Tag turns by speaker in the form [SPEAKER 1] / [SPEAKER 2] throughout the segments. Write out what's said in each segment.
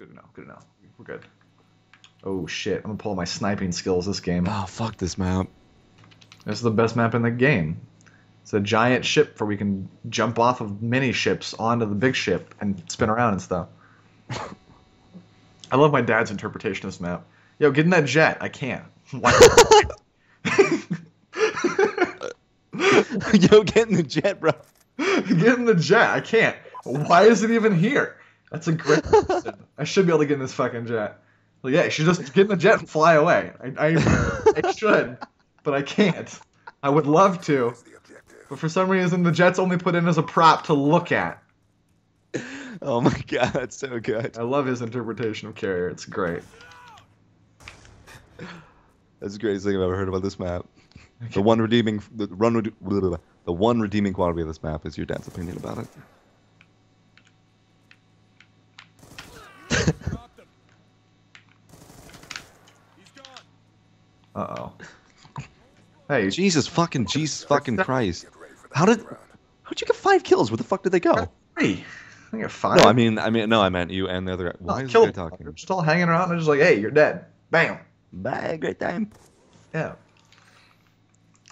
[SPEAKER 1] good enough. Good enough. We're good. Oh shit! I'm gonna pull my sniping skills this game.
[SPEAKER 2] Oh fuck this map.
[SPEAKER 1] This is the best map in the game. It's a giant ship where we can jump off of mini ships onto the big ship and spin around and stuff. I love my dad's interpretation of this map. Yo, get in that jet. I can't. Why?
[SPEAKER 2] Yo, get in the jet, bro.
[SPEAKER 1] get in the jet. I can't. Why is it even here? That's a great question. I should be able to get in this fucking jet. Well, yeah, you should just get in the jet and fly away. I, I, I should, but I can't. I would love to, but for some reason the jet's only put in as a prop to look at.
[SPEAKER 2] Oh my god, that's so good.
[SPEAKER 1] I love his interpretation of carrier. It's great.
[SPEAKER 2] That's the greatest thing I've ever heard about this map. The one redeeming, the run, the one redeeming quality of this map is your dad's opinion about it.
[SPEAKER 1] Uh oh. Hey,
[SPEAKER 2] Jesus fucking Jesus fucking Christ! How did how'd you get five kills? Where the fuck did they go?
[SPEAKER 1] Hey, I got five.
[SPEAKER 2] No, I mean I mean no, I meant you and the other guy. Why is
[SPEAKER 1] kill
[SPEAKER 2] talking?
[SPEAKER 1] They're just all hanging around. and They're just like, hey, you're dead. Bam.
[SPEAKER 2] Bye, great time.
[SPEAKER 1] Yeah.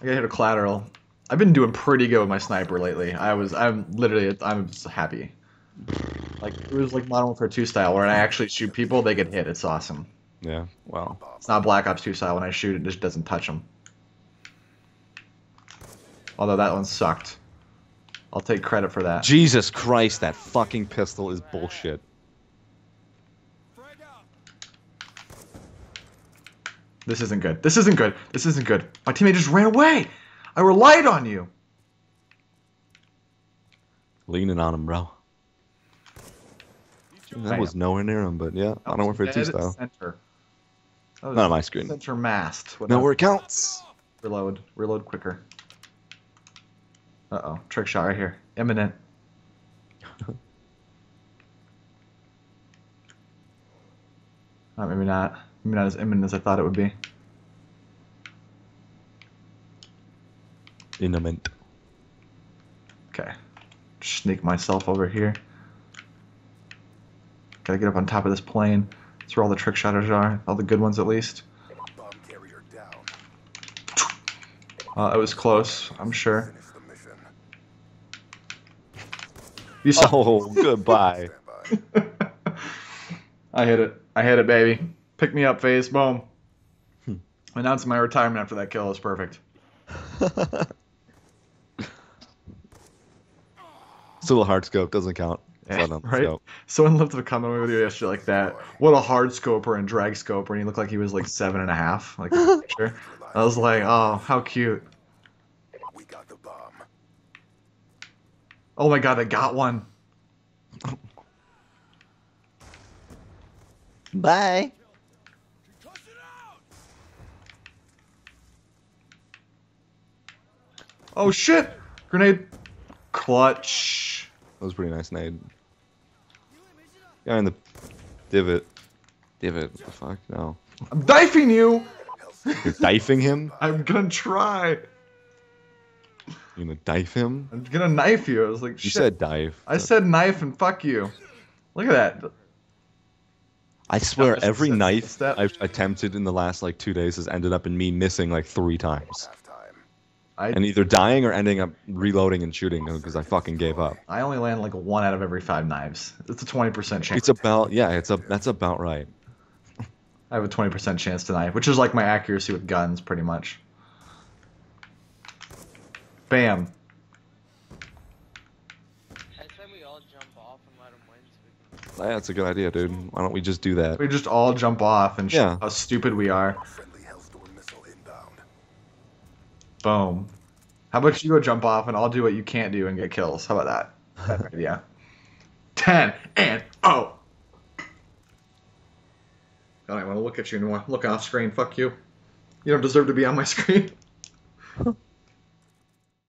[SPEAKER 1] I got hit a collateral. I've been doing pretty good with my sniper lately. I was, I'm literally, I'm just happy. Like it was like Modern Warfare 2 style, where I actually shoot people, they get hit. It's awesome.
[SPEAKER 2] Yeah, well,
[SPEAKER 1] It's not Black Ops 2 style. When I shoot, it just doesn't touch them. Although that one sucked. I'll take credit for that.
[SPEAKER 2] Jesus Christ, that fucking pistol is bullshit.
[SPEAKER 1] This isn't good. This isn't good. This isn't good. My teammate just ran away. I relied on you.
[SPEAKER 2] Leaning on him, bro. That was nowhere near him, but yeah, I don't work Warfare 2
[SPEAKER 1] Dead
[SPEAKER 2] style.
[SPEAKER 1] Center. That
[SPEAKER 2] Not on my screen.
[SPEAKER 1] Center mast. What
[SPEAKER 2] Know where it counts.
[SPEAKER 1] Reload. Reload quicker. Uh oh. Trick shot right here. Imminent. oh, maybe not. Maybe not as imminent as I thought it would be.
[SPEAKER 2] Mint.
[SPEAKER 1] Okay. Sneak myself over here. Gotta get up on top of this plane. That's where all the trick shotters are. All the good ones, at least.
[SPEAKER 3] Bomb carrier down.
[SPEAKER 1] Uh, it was close, I'm sure.
[SPEAKER 3] Finish the mission.
[SPEAKER 1] You saw.
[SPEAKER 2] Oh, goodbye.
[SPEAKER 1] I hit it. I hit it, baby. Pick me up, face. Boom.
[SPEAKER 2] Hmm.
[SPEAKER 1] Announcing my retirement after that kill is perfect.
[SPEAKER 2] Still a hard scope, doesn't count. It's
[SPEAKER 1] Yeah,
[SPEAKER 2] not on the
[SPEAKER 1] right?
[SPEAKER 2] scope.
[SPEAKER 1] Someone left a comment with you yesterday like that. What a hard scoper and drag scoper, and he looked like he was like seven and a half. Like, picture. I was like, oh, how cute.
[SPEAKER 3] We got the bomb.
[SPEAKER 1] Oh my god, I got one.
[SPEAKER 2] Bye.
[SPEAKER 1] Oh shit! Grenade. Clutch.
[SPEAKER 2] That was a pretty nice nade. Guy in the divot. Divot, what the fuck? No.
[SPEAKER 1] I'm knifing you!
[SPEAKER 2] You're difing him?
[SPEAKER 1] I'm gonna try.
[SPEAKER 2] You gonna dive him?
[SPEAKER 1] I'm gonna knife you. I was like,
[SPEAKER 2] You
[SPEAKER 1] shit.
[SPEAKER 2] said dive.
[SPEAKER 1] I said knife and fuck you. Look at that.
[SPEAKER 2] I swear, every
[SPEAKER 1] step-
[SPEAKER 2] knife
[SPEAKER 1] step.
[SPEAKER 2] I've attempted in the last like two days has ended up in me missing like three times.
[SPEAKER 1] I
[SPEAKER 2] and either dying or ending up reloading and shooting because I fucking gave up.
[SPEAKER 1] I only land like one out of every five knives. It's a twenty percent chance.
[SPEAKER 2] It's about yeah, it's a that's about right.
[SPEAKER 1] I have a twenty percent chance tonight, which is like my accuracy with guns, pretty much. Bam.
[SPEAKER 4] I say we all jump off and let him win so we can.
[SPEAKER 2] That's a good idea, dude. Why don't we just do that?
[SPEAKER 1] We just all jump off and show
[SPEAKER 2] Yeah.
[SPEAKER 1] how stupid we are.
[SPEAKER 3] Friendly Hellstorm missile inbound.
[SPEAKER 1] Boom. How about you go jump off and I'll do what you can't do and get kills? How about that? Idea. Ten and oh. I don't want to look at you anymore. Look off screen. Fuck you. You don't deserve to be on my screen.